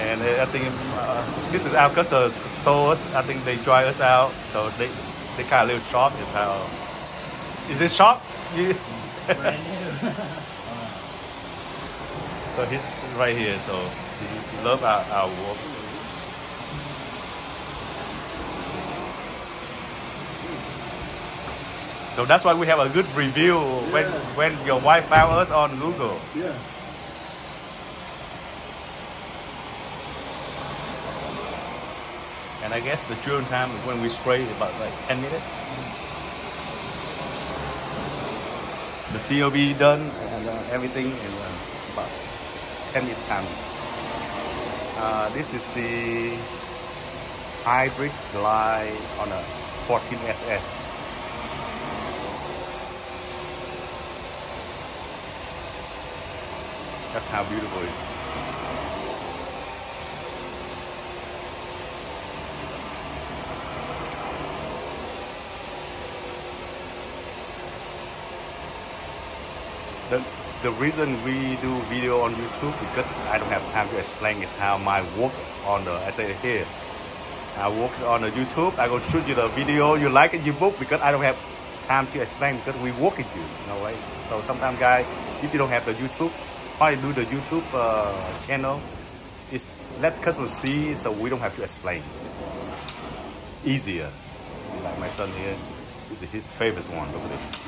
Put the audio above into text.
And I think uh, this is our customer saw us. I think they dry us out, so they they kind of little shop is how. Is it shop? You, Brand new. so he's right here. So he love our, our work. So that's why we have a good review when when your wife found us on Google. Yeah. And I guess the children time is when we spray about like 10 minutes. The COB done and uh, everything in uh, about 10 minutes time. Uh, this is the hybrid glide on a 14SS. That's how beautiful it is. The, the reason we do video on YouTube because I don't have time to explain is how my work on the I say here. I work on the YouTube. I go shoot you the video. You like it, you book because I don't have time to explain because we work it you, you know, right? So sometimes, guys, if you don't have the YouTube, why do the YouTube uh, channel? Is let customers see so we don't have to explain. It's easier. Like my son here, this is his favorite one. At this.